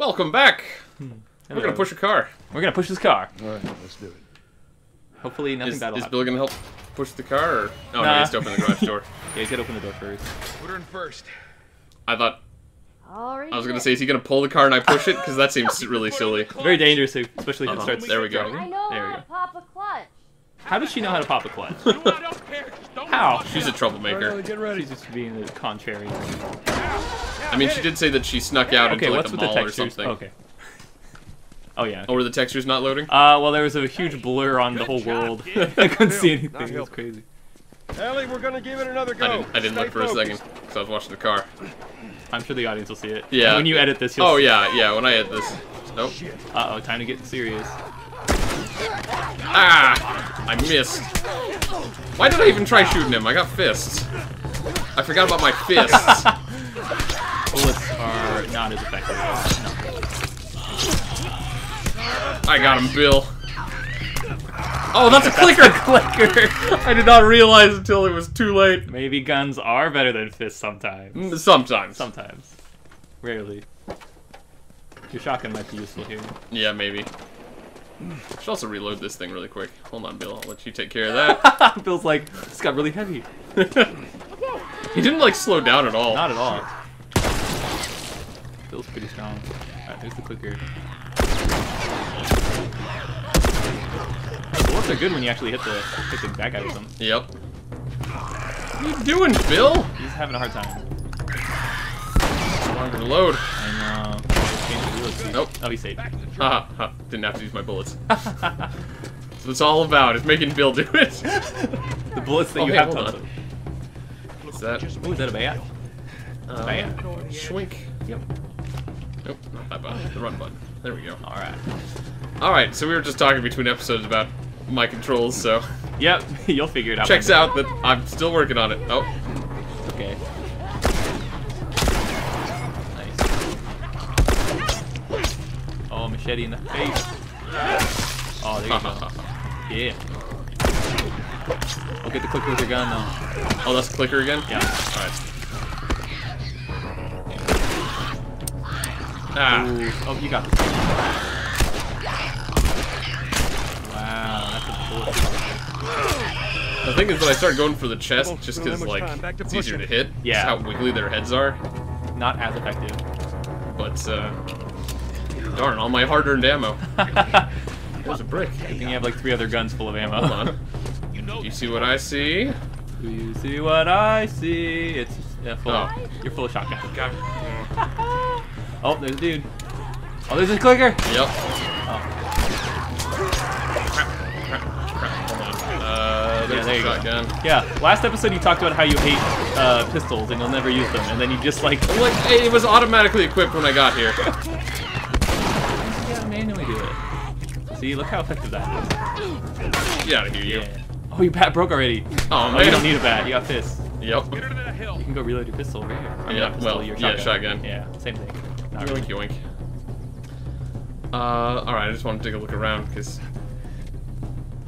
Welcome back. We're gonna push a car. We're gonna push this car. All right, let's do it. Hopefully nothing Is, bad will is happen. Bill gonna help push the car? Or... Oh no, Nah. he has to open the garage door. Yeah, he's gotta open the door first. Put her in first. I thought Alright. I was gonna say, is he gonna pull the car and I push it? Because that seems really silly. Very dangerous, especially if it Uh-huh. starts. There we go. I know There we how go. to pop a clutch. How does she know how to pop a clutch? I don't care. Don't How? She's a troublemaker. get ready. She's just being the contrary. I mean, she did say that she snuck out Okay, into like what's the with the mall or something. Okay. Oh yeah. Oh, were the textures not loading? Uh, well, there was a huge blur on the whole world. I couldn't see anything. Not It was crazy. Ellie, we're gonna give it another go. I didn't. I didn't look for a second because I was watching the car. I'm sure the audience will see it. Yeah. When you edit this, you'll Oh see yeah, yeah. When I hit this. Nope. Uh oh, time to get serious. Ah! I missed. Why did I even try shooting him? I got fists. I forgot about my fists. Bullets are not as effective. I got him, Bill. Oh, that's a clicker! Clicker. I did not realize until it was too late. Maybe guns are better than fists sometimes. Mm, Sometimes. Sometimes. Rarely. Your shotgun might be useful here. Yeah, maybe. Should also reload this thing really quick. Hold on, Bill. I'll let you take care of that. Feels like this got really heavy. he didn't like slow down at all. Not at all. Feels pretty strong. Alright, there's the clicker. Oh, bullets are good when you actually hit the hit the back out of them. Yep. What are you doing, Bill? He's having a hard time. Longer load. I know. Change the reload speed. Nope. Oh, he's safe. Haha, ha, didn't have to use my bullets. That's what it's all about, is making Bill do it. the bullets that Oh, you hey, have hold tons of. What's that? Oh, is that a bat? Uh, Bam. Schwink. Yep. Nope, not that button. The run button. There we go. Alright. Alright, so we were just talking between episodes about my controls, so Yep, you'll figure it out. checks out that I'm still working on it. Oh, day. Okay. Nice. Oh, machete in the face. Oh, there you go. Yeah. I'll get the clicker with your gun though. oh, that's the clicker again? Yeah. Alright. Ah, Ooh. Oh, you got this. Wow, that's a bullet. the thing is that I started going for the chest Don't just because, like, time. Back to it's easier to hit. Yeah. Just how wiggly their heads are. Not as effective. But, uh, darn, all my hard-earned ammo. There's a brick. Good thing you have like three other guns full of ammo. Hold on. You see what I see? Do you see what I see? It's yeah, full. Oh. You're full of shotgun. God. Oh, there's a dude. Oh, there's a clicker. Yep. Oh, Crap, hold on. Uh, there's there a you go. shotgun. yeah. Last episode you talked about how you hate uh, pistols and you'll never use them, and then you just like like, it was automatically equipped when I got here. yeah, manually do it. See, look how effective that Get out of here, you. Yeah. Oh, your bat broke already. Oh, Oh, you don't need a bat. You got fists. Yep. Get her to the hill. You can go reload your pistol over here. I mean, Yeah, not pistol, well, your yeah, shotgun. shotgun. Yeah, same thing. Not really. Yoink, yoink. Uh, alright, I just want to take a look around, because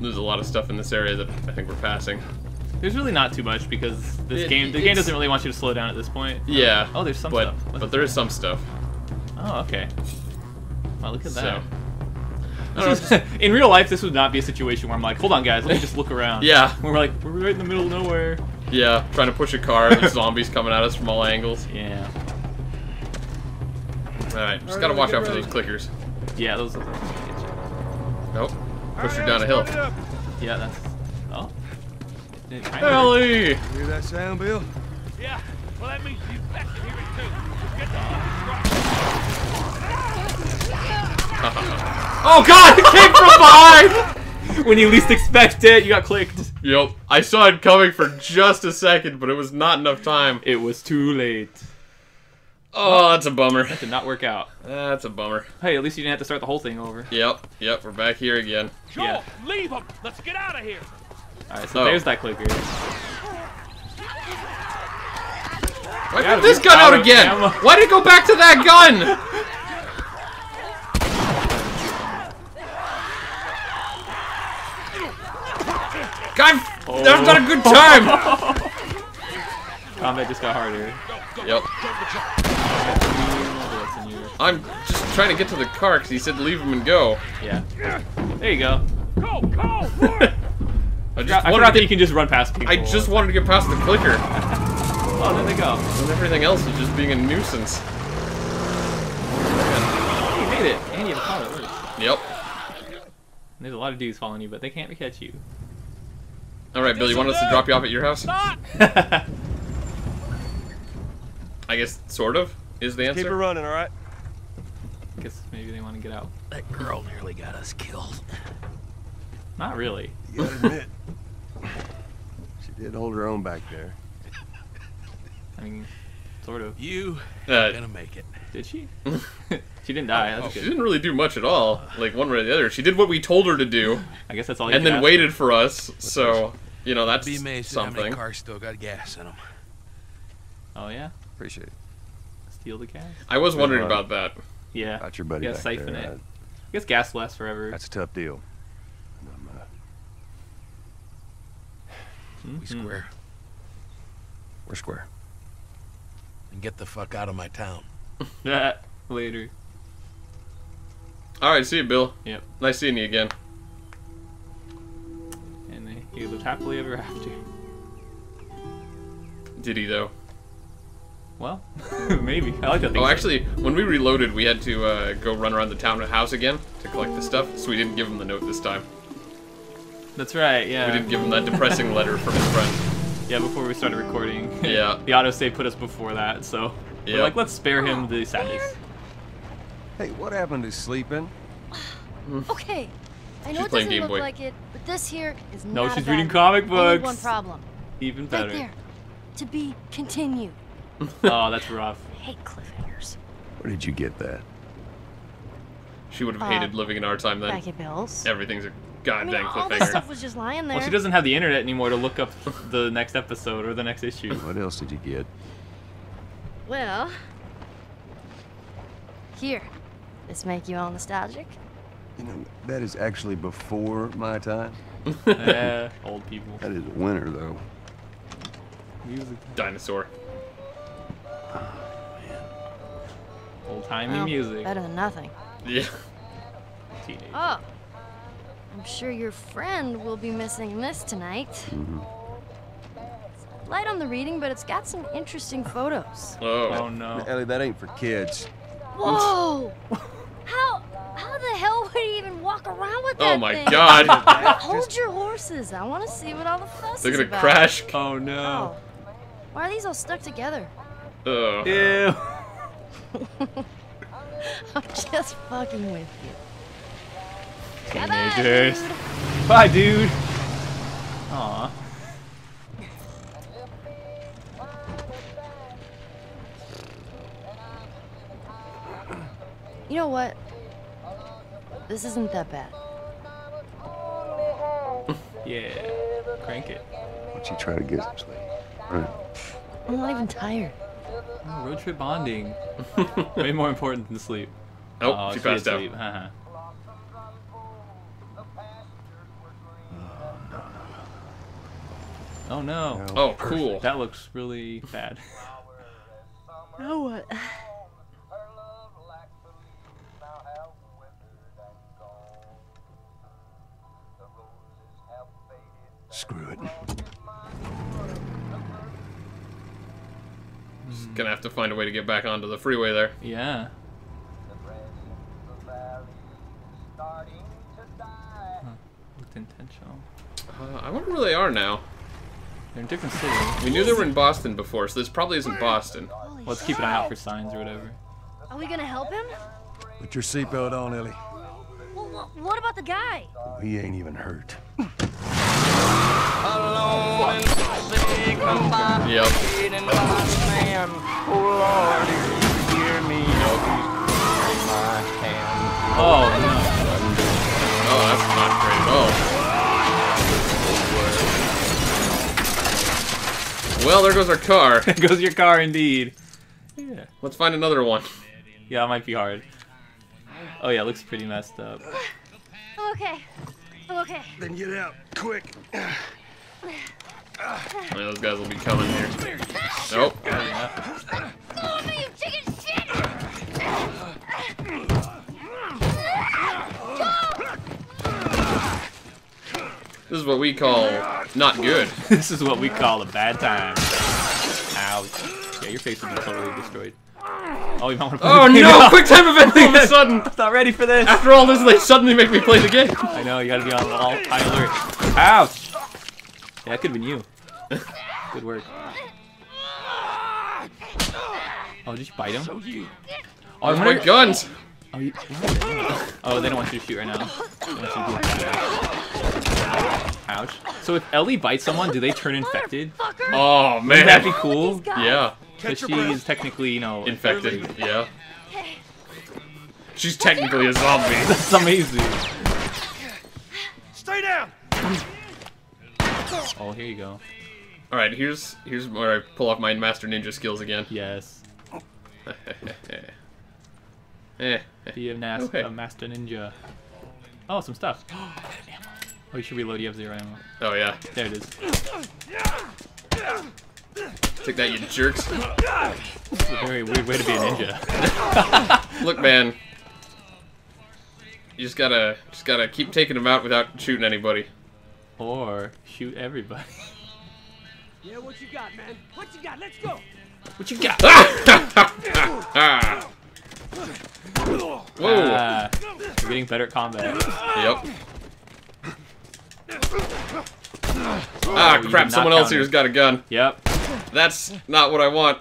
there's a lot of stuff in this area that I think we're passing. There's really not too much because this It- game, the game doesn't really want you to slow down at this point. Yeah. Oh, there's some but, stuff. What's But there is some stuff. Oh, okay. Wow, look at So. that. I don't know, This in real life, this would not be a situation where I'm like, hold on, guys, let me just look around. Yeah. We're like, we're right in the middle of nowhere. Yeah, trying to push a car, there's zombies coming at us from all angles. Yeah. Alright, just Alright, gotta watch get out for those clickers. Yeah, those. Are, the ones. Nope. Push her Hurry down a hill. start it up. yeah, that's. Oh. It kinda- Ellie! Hear that sound, Bill? Yeah. Well, that means you back to hear it too. Just get the Oh god, it came from behind! When you least expect it, you got clicked. Yep, I saw it coming for just a second, but it was not enough time. It was too late. Oh, that's a bummer. That did not work out. That's a bummer. Hey, at least you didn't have to start the whole thing over. Yep, yep, we're back here again. Joel, Yeah. leave him. Let's get out of here. Alright, so Oh. there's that clicker. Why did this gun out out again? ammo. Why did it go back to that gun? God, that was not a good time. Combat just got harder. yep, Bullets in you. I'm just trying to get to the car because he said leave him and go. Yeah. There you go. Go, go, run! I I just, forgot wanted that you get, can just run past people. I just wanted to get past the clicker. Oh, there they go. And everything else is just being a nuisance. You made it. And you have a car that works. Yep. There's a lot of dudes following you, but they can't catch you. Alright, Bill, you want us to drop you off at your house? Stop! I guess, sort of, is the answer. Keep it running, all right? Guess maybe they want to get out. That girl nearly got us killed. Not really. You gotta admit, she did hold her own back there. I mean, sort of. You Uh, gonna make it. Did she? she didn't die. That's she good. didn't really do much at all, like one way or the other. She did what we told her to do, I guess that's all. You and then waited for us. So, you know, that's Be amazed at how many something. cars still got gas in them. Oh yeah. Appreciate it. Steal the gas. I was wondering about that. Yeah. Got your buddy Yeah, back siphon there. it. right? I guess gas lasts forever. That's a tough deal. I'm, uh, We Mhm. square. we're square. And get the fuck out of my town. Later. All right, see you, Bill. Yep. Nice seeing you again. Lived happily ever after. Did he though? Well, maybe. I like that. Oh, actually, when we reloaded, we had to uh, go run around the town house again to collect the stuff. So we didn't give him the note this time. That's right. Yeah. We didn't give him that depressing letter from his friend. Yeah, before we started recording. Yeah. the autosave put us before that, so we're Yeah. like, let's spare him the sadness. Hey, what happened to sleeping? Okay. I know She's it playing doesn't Game look Boy. like it, but this here is No, not a she's bad reading one. comic Only one problem. Even Right better. there. To be continued. oh, that's rough. I hate cliffhangers. Where did you get that? She would have Uh, hated living in our time then. Back at Bill's. Everything's a I mean, goddamn all this cliffhanger. stuff was just lying there. Well, she doesn't have the internet anymore to look up the next episode or the next issue. What else did you get? Well, here. This make you all nostalgic? You know, that is actually before my time. Eh, old people. That is winter, though. Music. Dinosaur. Oh, man. old timey Well, music. Better than nothing. Yeah. Teenage. Oh. I'm sure your friend will be missing this tonight. Mm-hmm. Light on the reading, but it's got some interesting photos. Oh Oh. no. Ellie, that ain't for kids. Whoa! How how the hell would he even walk around with oh that Oh my thing? god. Hold your horses. I want to see what all the fuss is. They're gonna about. crash. Oh, oh no. Oh. Why are these all stuck together? Ugh. Ew. I'm just fucking with you. Bye-bye, dude. Bye, dude. Aw. You know what? This isn't that bad. Yeah. Crank it. Why don't you try to get some sleep? Right. I'm not even tired. Oh, road trip bonding. Way more important than sleep. Nope, oh, she did passed out. sleep. Haha. Oh no. Oh, oh cool. That looks really bad. Now what? Screw it. Just gonna have to find a way to get back onto the freeway there. yeah. Looked intentional. Uh, I wonder where they are now. They're in different cities. We knew they were in Boston before, so this probably isn't Boston. Holy Let's keep an eye out for signs or whatever. Are we gonna help him? Put your seatbelt on, Ellie. Well, wh- what about the guy? He ain't even hurt. Yep. Oh Oh, that's not great at all. Well, there goes our car. no. There goes your car indeed. Yeah. Let's find another one. Yeah, it might be hard. Oh yeah, it looks pretty messed up. I'm okay. I'm okay. Then get out, quick. I mean, those guys will be coming here. Nope. This is what we call not good. this is what we call a bad time. Ow. Yeah, your face would be totally destroyed. Oh, you might want to oh, play Oh the game no! Quick time event all of a sudden! I'm not ready for this! After all this, they suddenly make me play the game! I know, you gotta be on all high alert. Ouch! Yeah, that could've been you. Good work. Oh, did you bite him? Oh, I Where's my wonder- guns? Oh, you, oh, they don't want you to shoot right now. They want you to do Ouch. So if Ellie bites someone, do they turn infected? Motherfucker. Oh Wouldn't that be cool? Yeah. Because she is technically, you know, Infected. Yeah. She's technically a zombie. That's amazing. Stay down. Oh, here you go. All right, here's here's where I pull off my master ninja skills again. Yes. eh. Be a, nas- Okay. a master ninja. Oh, some stuff. Oh, you should reload. You have zero ammo. Oh yeah. There it is. Take that, you jerks. A very weird way to be a ninja. Look, man. You just gotta just gotta keep taking them out without shooting anybody. Or shoot everybody. Yeah, what you got, man? What you got? Let's go. What you got? Ah! Whoa. Ah, you're getting better at combat. Yep. Oh, Ah, crap! Someone else here's got a gun. Yep. That's not what I want.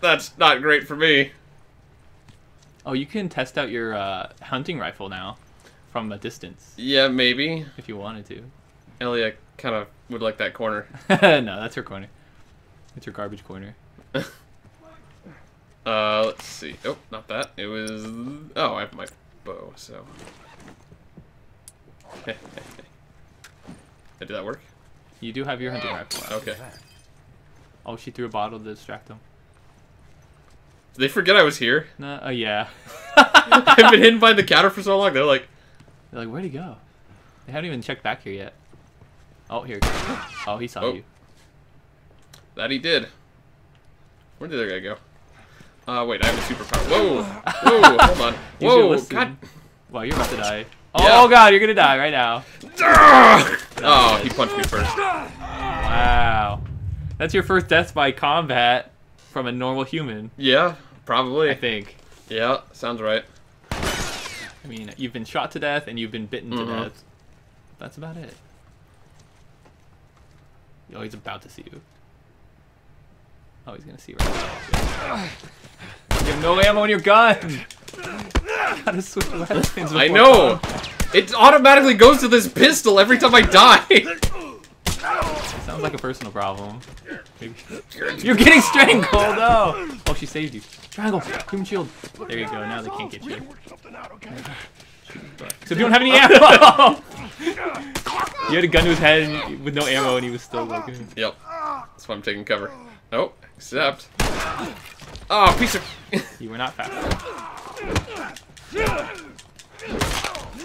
That's not great for me. oh, you can test out your uh, hunting rifle now from a distance Yeah, maybe. if you wanted to. Ellie kind of would like that corner. no, that's her corner. It's her garbage corner. Uh, let's see. Oh, not that. It was. Oh, I have my bow. So. Did that work? You do have your hunting rifle. out. Okay. Oh, she threw a bottle to distract him. Did they forget I was here? No, oh yeah. I've been hidden by the counter for so long. They're like, They're like, where'd he go? They haven't even checked back here yet. Oh, here. Oh, he saw Oh. you. that he did. Where did the other guy go? Uh, wait, I have a superpower. Whoa! Whoa! Hold on. Whoa! God! Wow, you're about to die. Oh, Yeah. oh god, you're gonna die right now. Oh, he punched me first. Wow. That's your first death by combat from a normal human, Yeah, probably. I think. Yeah, sounds right. I mean, you've been shot to death and you've been bitten Mhm. to death. That's about it. Oh, he's about to see you. Oh, he's gonna see you right now. You have no ammo in your gun! Gotta switch weapons I know. combat. It automatically goes to this pistol every time I die. Sounds like a personal problem. Maybe. You're getting strangled! No! Oh, she saved you. Triangle! Human shield! There you go, now they can't get you. So if you don't have any ammo! you had a gun to his head and, with no ammo and he was still like... Yep. That's why I'm taking cover. Oh, except. Oh, piece of. You were not fast.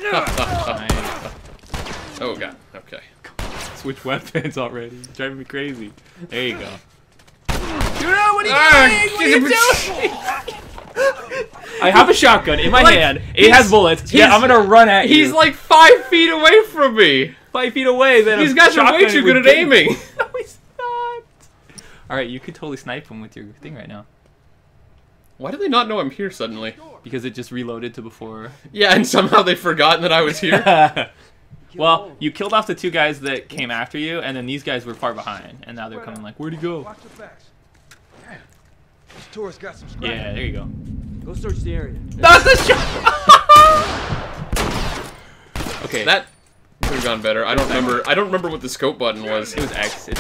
Nice. oh god. Okay. Switch weapons already. It's driving me crazy. There you go. Dude, what are you Ah, doing? What are you doing? I have a shotgun in my Like, hand. It has bullets. Yeah, I'm gonna run at you. He's like five feet away from me. five feet away. Then These a guys are way too good at get- aiming. no, he's not. All right, you could totally snipe him with your thing right now Why do they not know I'm here suddenly? because it just reloaded to before. Yeah, and somehow they've forgotten that I was here. well, you killed off the two guys that came after you, and then these guys were far behind, and now they're coming like, where'd he go? Watch the backs. Damn. This tourist got some scratch. Yeah, there you go. Go search the area. That's the shot. okay, that could have gone better. I don't remember. I don't remember what the scope button was. it was X. It,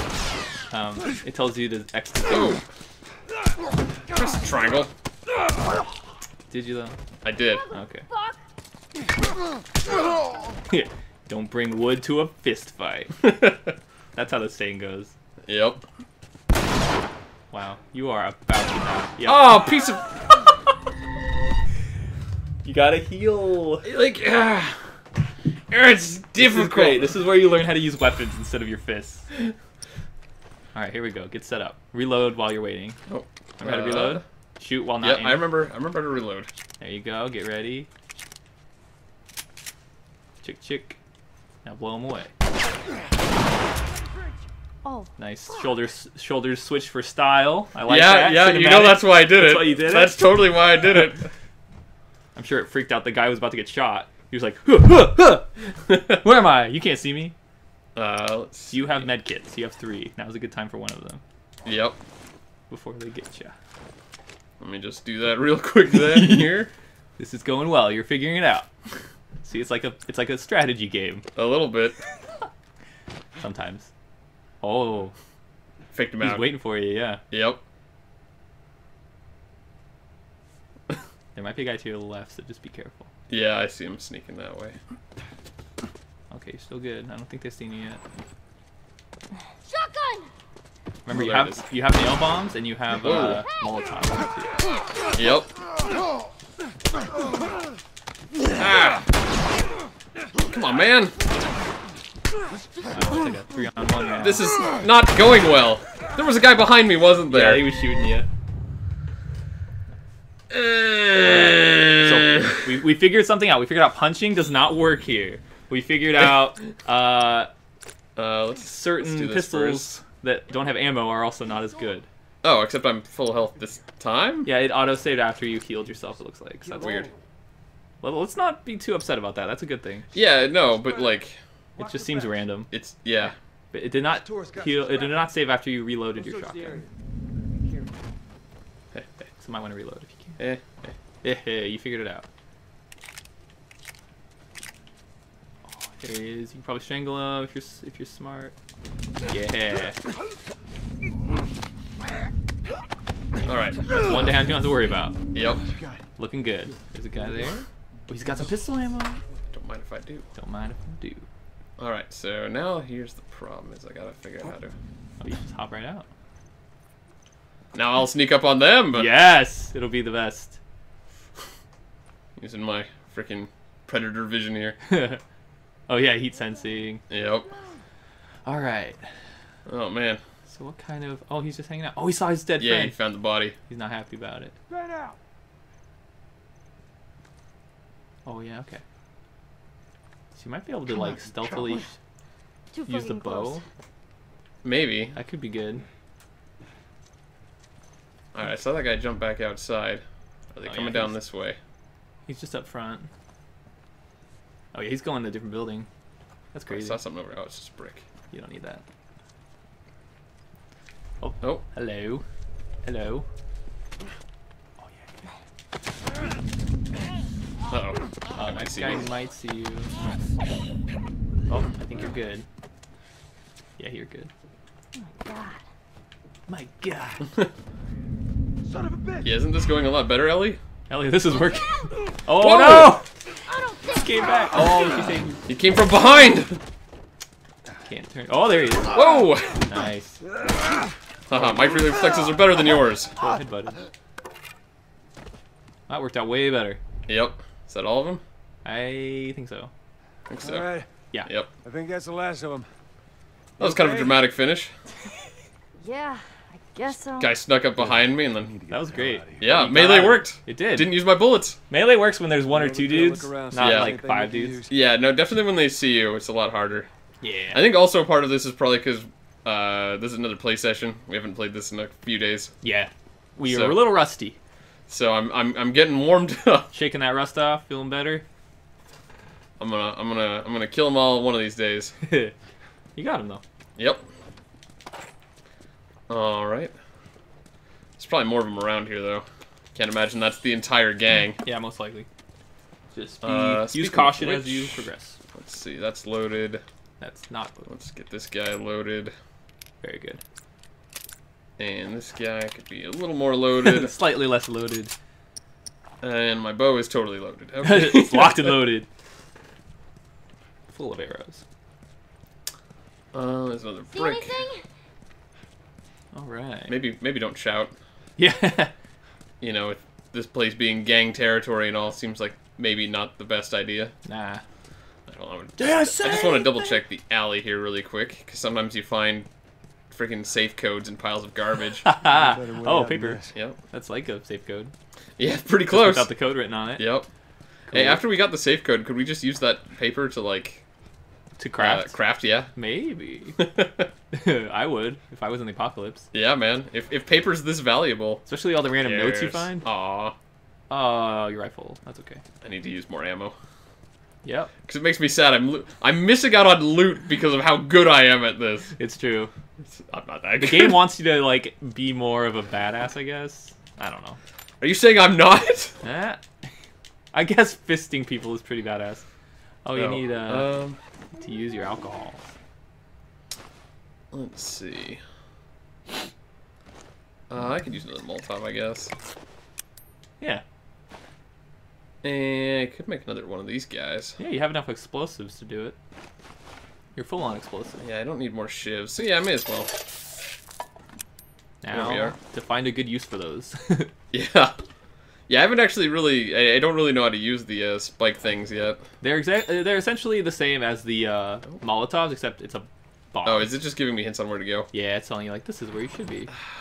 um, it tells you the X to Oh. Press triangle. Did you though? I did. Okay. Fuck. Don't bring wood to a fist fight. That's how the saying goes. Yep. Wow, you are about to die. Yep. Oh, piece of you gotta heal. like. ah. it's This is difficult. great. This is where you learn how to use weapons instead of your fists. All right, here we go. Get set up. Reload while you're waiting. Oh, Remember how to uh, reload? Shoot while not Yep, aiming. I remember. I remember how to reload. There you go. Get ready. Chick chick. Now blow him away. Oh, Nice. Shoulders shoulders switch for style. I like yeah, that. yeah, yeah, you know that's why I did That's it. why you did it? That's totally why I did it. I'm sure it freaked out the guy who was about to get shot. He was like, huh, huh, huh. "Where am I? You can't see me." Uh, let's You have med kits. You have three. Now's a good time for one of them Yep. before they get you. Let me just do that real quick then here. This is going well. You're figuring it out. See, it's like a it's like a strategy game A little bit. sometimes. Oh, Faked him he's out. He's waiting for you. Yeah, Yep. there might be a guy to your left, so just be careful. Yeah, I see him sneaking that way. Okay, you're still good. I don't think they've seen you yet. shotgun! Remember, Oh, you have you have nail bombs and you have uh, Molotov. Yep. Ah! Come on, man. On one now. This is not going well. There was a guy behind me, wasn't there? yeah, he was shooting you. Eh. So we, we figured something out. We figured out punching does not work here. We figured out uh, uh, let's, let's certain pistols first. that don't have ammo are also not as good. Oh, except I'm full health this time? Yeah, it auto saved after you healed yourself. It looks like. So that's Weird. Well, let's not be too upset about that. That's a good thing. Yeah, no, but like, It just seems random. it's, yeah. But it did not heal. It did not save after you reloaded your Search the shotgun. area. Eh, eh, So you might want to reload if you can. eh, eh. Yeah, you figured it out. Oh, there he is. You can probably strangle him if you're if you're smart. Yeah. Alright. One down. You don't have to worry about. Yep. Looking good. There's a guy there. Oh, he's got some pistol ammo. Don't mind if I do. Don't mind if I do. Alright, so now here's the problem is I gotta figure out how to... Oh, you just hop right out. Now I'll sneak up on them! But... Yes, it'll be the best. Using my freaking predator vision here. oh yeah, heat sensing. Yep. All right. Oh, man. So what kind of? Oh, he's just hanging out. Oh, he saw his dead Yeah, he found the body. He's not happy about it. Spread out. Oh yeah, okay. So you might be able to like stealthily use the bow. close. Maybe. That could be good. Alright, I saw that guy jump back outside. Are they Oh, yeah, coming down this way? He's just up front. Oh yeah, he's going to a different building. That's crazy. I saw something over. Oh, it's just brick. You don't need that. Oh, oh Hello. Hello. Yeah. I this see guy you. might see you. Oh, I think you're good. Yeah, you're good. Oh my God. My God. Son of a bitch. Yeah, isn't this going a lot better, Ellie? Ellie, this is working. Oh Whoa! no! I don't think Came back. Oh, she's saying He came from behind! can't turn. Oh, there he is. Whoa! Nice. Haha, my reflexes are better than yours. Go ahead, buddy. That worked out way better. Yep. Is that all of them? I think so. I think so. All right. Yep. I think that's the last of them. That was kind of a dramatic finish. Yeah, I guess so. Guy snuck up behind me and then. That was great. Yeah, You melee it. worked. It did. Didn't use my bullets. Melee works when there's one or two dudes, look around, see not Yeah. like five dudes. Yeah, no, definitely when they see you, it's a lot harder. Yeah. I think also part of this is probably because uh, this is another play session. We haven't played this in a few days, Yeah. We So- are a little rusty. So I'm I'm, I'm getting warmed up. Shaking that rust off, feeling better. I'm gonna I'm gonna I'm gonna kill them all one of these days. you got him though. Yep. All right. There's probably more of them around here though. Can't imagine that's the entire gang. Yeah, most likely. Just be, Uh, use caution as you progress. Let's see. That's loaded. That's not Loaded. Let's get this guy loaded. very good. And this guy could be a little more loaded. Slightly less loaded. and my bow is totally loaded. Okay. it's locked and loaded. Full of arrows. Uh, there's another See brick. anything? All right. Maybe maybe don't shout. Yeah. You know, with this place being gang territory and all, seems like maybe not the best idea. nah. I don't know. Did I I just want to double check the alley here really quick, because sometimes you find freaking safe codes and piles of garbage. Oh, out paper. yep. That's like a safe code. Yeah, pretty Just close. Without the code written on it. Yep. Hey, after we got the safe code, could we just use that paper to like To Uh, craft? craft, yeah. Maybe. I would if I was in the apocalypse. yeah, man. If if paper's this valuable. Especially all the random notes you find. Aw, Oh, your rifle. That's okay. I need to use more ammo. Yep, Because it makes me sad. I'm lo- I'm missing out on loot because of how good I am at this. it's true. I'm not that The good. game wants you to like be more of a badass, I guess. I don't know. Are you saying I'm not? Eh. I guess fisting people is pretty badass. Oh, you need uh, Um, to use your alcohol. let's see. Uh, I could use another Molotov, I guess. Yeah, And I could make another one of these guys. yeah. You have enough explosives to do it. You're full on explosive. Yeah, I don't need more shivs. So yeah, I may as well. Now we are. to find a good use for those. Yeah. Yeah, I haven't actually really. I, I don't really know how to use the uh, spike things yet. they're exact. They're essentially the same as the uh, Molotovs, except it's a bomb. Oh, is it just giving me hints on where to go? Yeah, it's telling you like this is where you should be.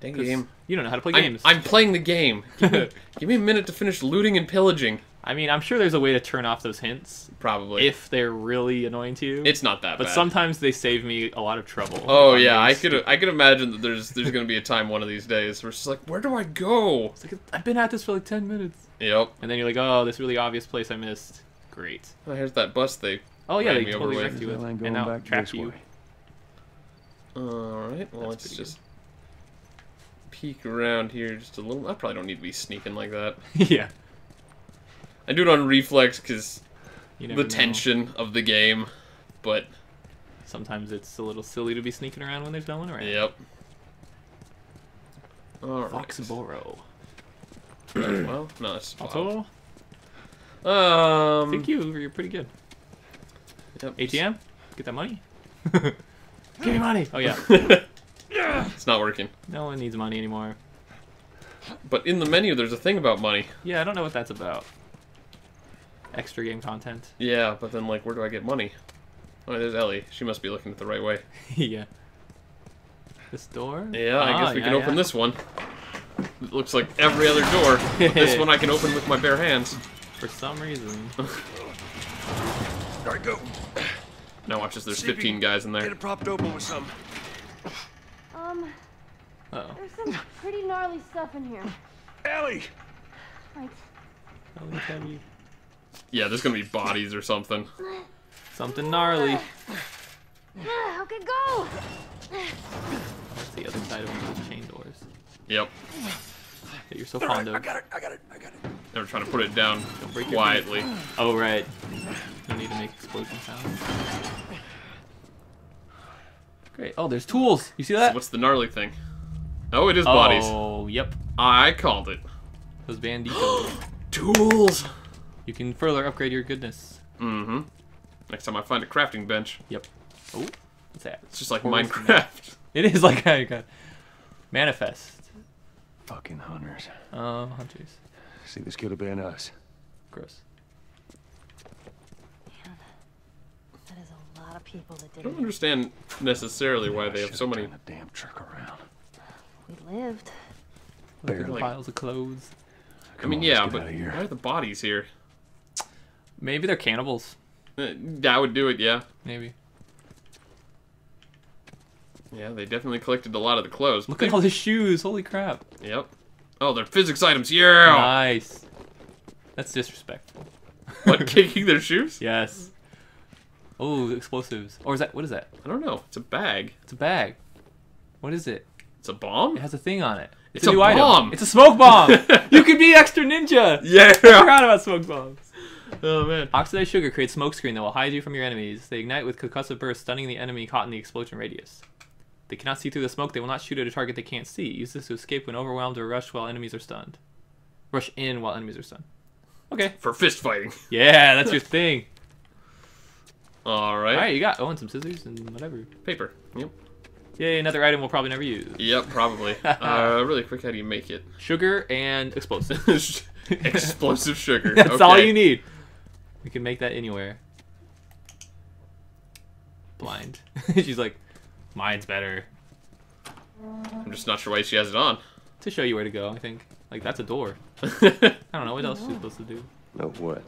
Dang 'Cause game. You don't know how to play I'm, games. I'm playing the game. Give me, give me a minute to finish looting and pillaging. I mean, I'm sure there's a way to turn off those hints Probably. if they're really annoying to you. it's not that but bad. sometimes they save me a lot of trouble. Oh yeah, I could I could imagine that there's there's gonna be a time one of these days where it's just like, where do I go? It's like, I've been at this for like 10 minutes. Yep. And then you're like, oh, this really obvious place I missed. Great. Oh, here's that bus they. Oh, yeah, they me totally over wrecked with. you with. And now back trapped you. way. All right. Well, That's let's pretty just peek around here just a little. I probably don't need to be sneaking like that. yeah. I do it on reflex because the never know. tension of the game. But Sometimes it's a little silly to be sneaking around when there's no one around. yep. All right. Foxborough. well, no, it's fine. Also, Um. thank you. You're pretty good. yep. ATM? Get that money? Give me money! Oh, yeah. It's not working. No one needs money anymore. But in the menu, there's a thing about money. Yeah, I don't know what that's about. Extra game content. Yeah, but then like, where do I get money? Oh, there's Ellie. She must be looking at the right way. yeah. This door? Yeah, I Ah, guess we yeah, can open yeah. this one. It looks like every other door. but this one I can open with my bare hands. For some reason. All right, go. Now watch this. There's See 15 guys in there. Get there. it propped open with some. Uh oh. there's some pretty gnarly stuff in here. Ellie! Like, Let me tell you. Yeah, there's gonna be bodies or something. Something gnarly. okay, go! That's the other side of those chain doors Yep. that you're so All right, fond I of. got it, I got it, I got it. Never trying to put it down break quietly. Oh, right. No need to make explosion sounds. Great. Oh, there's tools. You see that? What's the gnarly thing? Oh, it is bodies. Oh, yep. I called it. Those banditos. Tools. you can further upgrade your goodness. Mm-hmm. Next time I find a crafting bench, Yep. Oh, what's that? it's just like Horrors Minecraft. It is like I got manifest. Fucking hunters. Oh, hunters. See, this could have been us. Gross. That is a lot of people that I don't understand necessarily why they have Should've so many. turned damn trick around. We lived. Look at Barely. piles of clothes. I mean, on, yeah, but outta here. why are the bodies here? Maybe they're cannibals. Uh, That would do it, yeah. Maybe. Yeah, they definitely collected a lot of the clothes. Look at all the shoes. Holy crap. Yep. Oh, they're physics items. Yeah. Nice. That's disrespectful. what? Kicking their shoes? Yes. Oh, explosives. Or is that what is that? I don't know. It's a bag. It's a bag. What is it? It's a bomb. It has a thing on it. It's a bomb. It's a smoke bomb. you could be extra ninja. Yeah. I forgot about smoke bombs. oh man. Oxidized sugar creates smoke screen that will hide you from your enemies. They ignite with concussive bursts, stunning the enemy caught in the explosion radius. They cannot see through the smoke. They will not shoot at a target they can't see. Use this to escape when overwhelmed or rush while enemies are stunned. Rush in while enemies are stunned. Okay. For fist fighting. Yeah, that's your thing. All right. All right, you got oh, and some scissors and whatever. Paper. Yep. Yay, another item we'll probably never use. Yep. Probably. uh, really quick. How do you make it? Sugar and explosives. Explosive sugar. That's okay. all you need. We can make that anywhere. Blind. She's like, mine's better. I'm just not sure why she has it on. To show you where to go, I think. Like, that's a door. I don't know what else she's supposed to do. No what?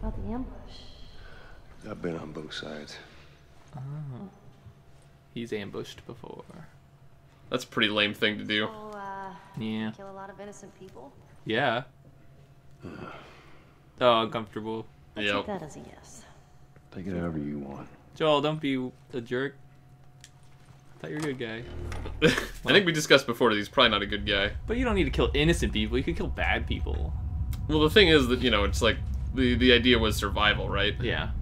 About the ambush. I've been on both sides. He's ambushed before. That's a pretty lame thing to do. Oh, uh, Yeah. kill a lot of innocent people? Yeah. Oh, uncomfortable. I'll take that as a yes. Take it however you want. Joel, don't be a jerk. I thought you were a good guy. I think we discussed before that he's probably not a good guy. But you don't need to kill innocent people. You could kill bad people. Well, the thing is that you know it's like the the idea was survival, right? Yeah.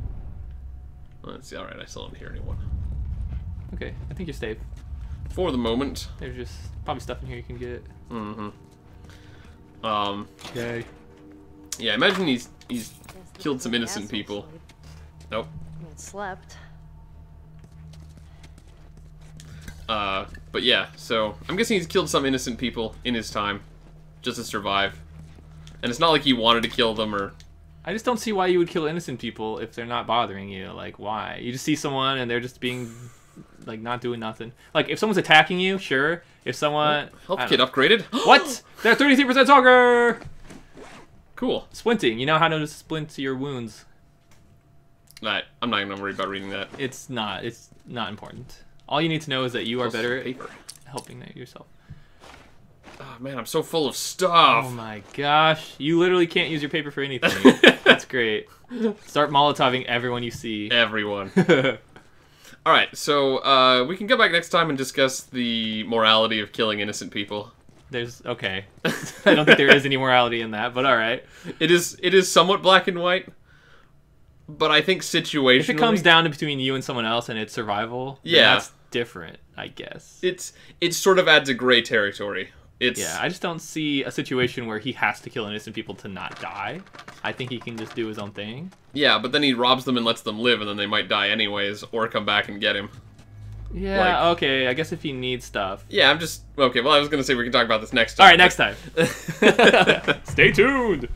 Let's see. All right, I still don't hear anyone Okay, I think you're safe. for the moment. There's just probably stuff in here you can get. Mm-hmm. Um. Okay. Yeah. Imagine he's he's Killed some innocent people. sleep. nope. I mean, slept. Uh. But yeah. So I'm guessing he's killed some innocent people in his time, just to survive. And it's not like he wanted to kill them or I just don't see why you would kill innocent people if they're not bothering you. Like, why? You just see someone and they're just being, like, not doing nothing. Like, if someone's attacking you, sure. If someone. Oh, health I don't kit know. upgraded. What? They're 33% stronger! Cool. Splinting. You know how to splint your wounds. Alright, I'm not gonna worry about reading that. It's not. It's not important. All you need to know is that you are Plus better at paper. helping yourself. Oh man, I'm so full of stuff. Oh my gosh. You literally can't use your paper for anything. That's great. Start Molotoving everyone you see. Everyone. All right, so uh, we can go back next time and discuss the morality of killing innocent people. There's okay. I don't think there is any morality in that, but all right. It is it is somewhat black and white, but I think situationally, If it comes down to between you and someone else and it's survival, Yeah. that's different, I guess. it's it sort of adds a gray territory. It's Yeah, I just don't see a situation where he has to kill innocent people to not die. I think he can just do his own thing. yeah, but then he robs them and lets them live, and then they might die anyways, or come back and get him. Yeah, Like- okay, I guess if he needs stuff. Yeah, I'm just okay. Well, I was gonna say we can talk about this next time. All right, next time. Stay tuned.